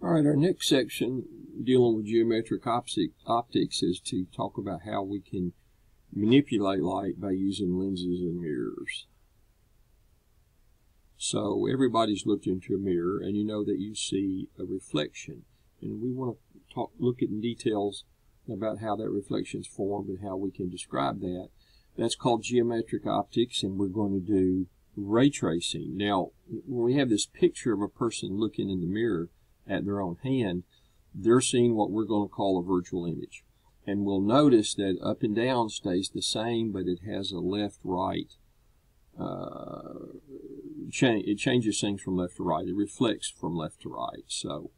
All right, our next section dealing with geometric optics is to talk about how we can manipulate light by using lenses and mirrors. So everybody's looked into a mirror and you know that you see a reflection. And we want to talk, look at in details about how that reflection is formed and how we can describe that. That's called geometric optics and we're going to do ray tracing. Now, when we have this picture of a person looking in the mirror at their own hand, they're seeing what we're going to call a virtual image. And we'll notice that up and down stays the same, but it has a left-right uh, change. It changes things from left to right. It reflects from left to right. So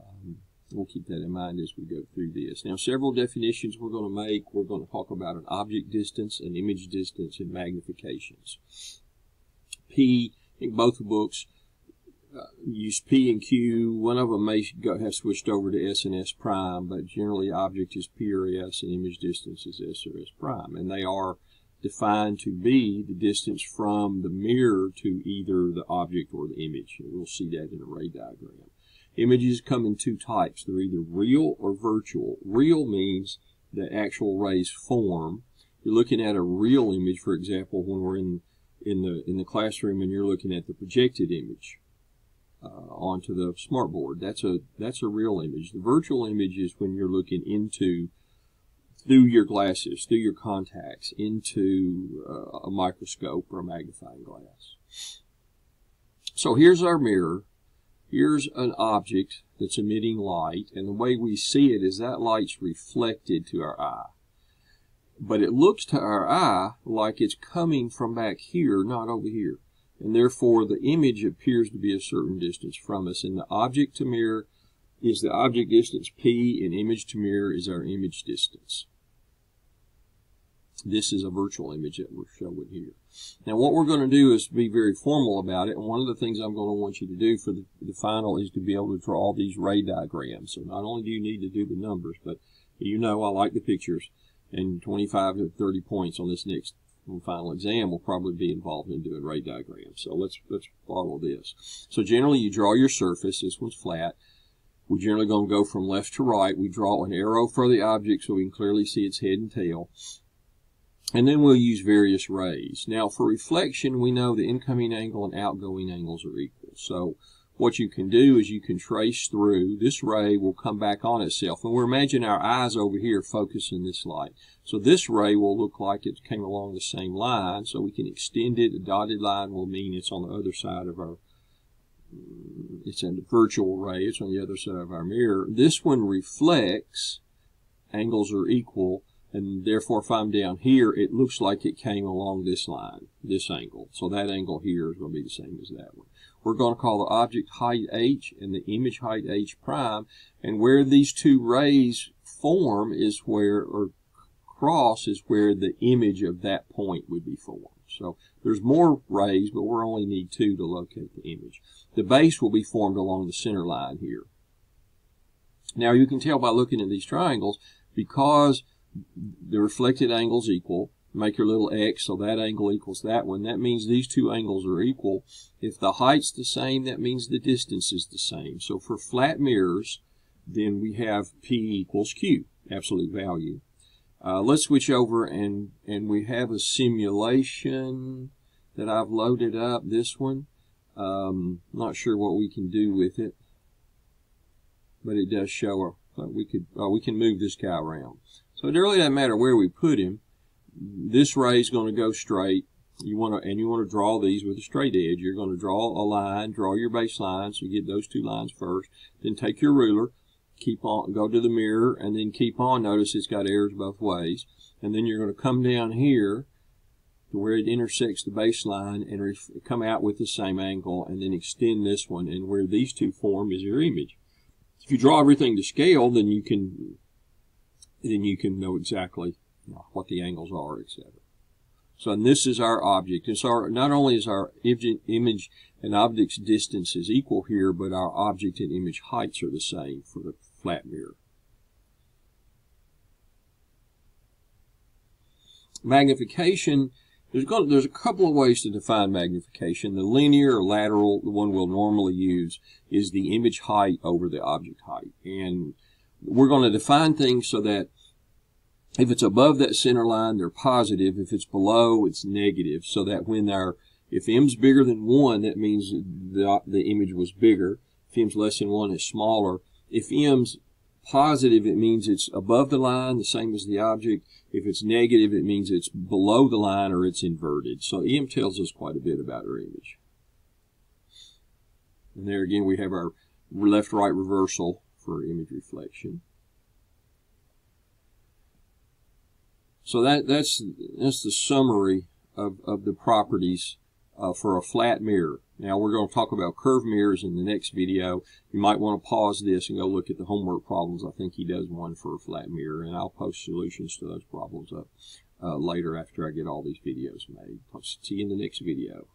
um, we'll keep that in mind as we go through this. Now, several definitions we're going to make. We're going to talk about an object distance, an image distance, and magnifications. P, in both books, uh, use P and Q. One of them may go, have switched over to S and S prime, but generally object is P or S and image distance is S or S prime. And they are defined to be the distance from the mirror to either the object or the image. And we'll see that in a ray diagram. Images come in two types. They're either real or virtual. Real means the actual rays form. You're looking at a real image, for example, when we're in in the in the classroom and you're looking at the projected image onto the smartboard. That's a that's a real image. The virtual image is when you're looking into through your glasses, through your contacts, into uh, a microscope or a magnifying glass. So here's our mirror. Here's an object that's emitting light, and the way we see it is that light's reflected to our eye. But it looks to our eye like it's coming from back here, not over here and therefore the image appears to be a certain distance from us. And the object to mirror is the object distance P, and image to mirror is our image distance. This is a virtual image that we're showing here. Now what we're going to do is be very formal about it, and one of the things I'm going to want you to do for the, the final is to be able to draw all these ray diagrams. So not only do you need to do the numbers, but you know I like the pictures, and 25 to 30 points on this next final exam will probably be involved in doing ray diagrams. So let's let's follow this. So generally you draw your surface. This one's flat. We're generally going to go from left to right. We draw an arrow for the object so we can clearly see its head and tail. And then we'll use various rays. Now for reflection, we know the incoming angle and outgoing angles are equal. So what you can do is you can trace through. This ray will come back on itself. And we're imagining our eyes over here focusing this light. So this ray will look like it came along the same line. So we can extend it. A dotted line will mean it's on the other side of our, mm, it's a virtual ray. It's on the other side of our mirror. This one reflects. Angles are equal. And therefore, if I'm down here, it looks like it came along this line, this angle. So that angle here is going to be the same as that one. We're going to call the object height h and the image height h prime. And where these two rays form is where, or cross is where the image of that point would be formed. So there's more rays, but we only need two to locate the image. The base will be formed along the center line here. Now you can tell by looking at these triangles, because the reflected angles equal, make your little x so that angle equals that one. That means these two angles are equal. If the height's the same, that means the distance is the same. So for flat mirrors, then we have P equals Q, absolute value. Uh, let's switch over and, and we have a simulation that I've loaded up, this one. Um, not sure what we can do with it, but it does show a, we could, uh, we can move this guy around. So it really doesn't matter where we put him this ray is going to go straight. You want to, and you want to draw these with a straight edge. You're going to draw a line, draw your baseline, so you get those two lines first. Then take your ruler, keep on, go to the mirror, and then keep on. Notice it's got errors both ways. And then you're going to come down here to where it intersects the baseline and come out with the same angle, and then extend this one. And where these two form is your image. If you draw everything to scale, then you can, then you can know exactly what the angles are, etc. So and this is our object. And so our, not only is our image and object's distances equal here, but our object and image heights are the same for the flat mirror. Magnification there's going, there's a couple of ways to define magnification. The linear or lateral, the one we'll normally use, is the image height over the object height. And we're going to define things so that if it's above that center line, they're positive. If it's below, it's negative. So that when our, if m's bigger than one, that means the, the image was bigger. If m's less than one, it's smaller. If m's positive, it means it's above the line, the same as the object. If it's negative, it means it's below the line or it's inverted. So EM tells us quite a bit about our image. And there again, we have our left-right reversal for image reflection. So that, that's, that's the summary of, of the properties uh, for a flat mirror. Now we're going to talk about curved mirrors in the next video. You might want to pause this and go look at the homework problems. I think he does one for a flat mirror, and I'll post solutions to those problems up uh, later after I get all these videos made. I'll see you in the next video.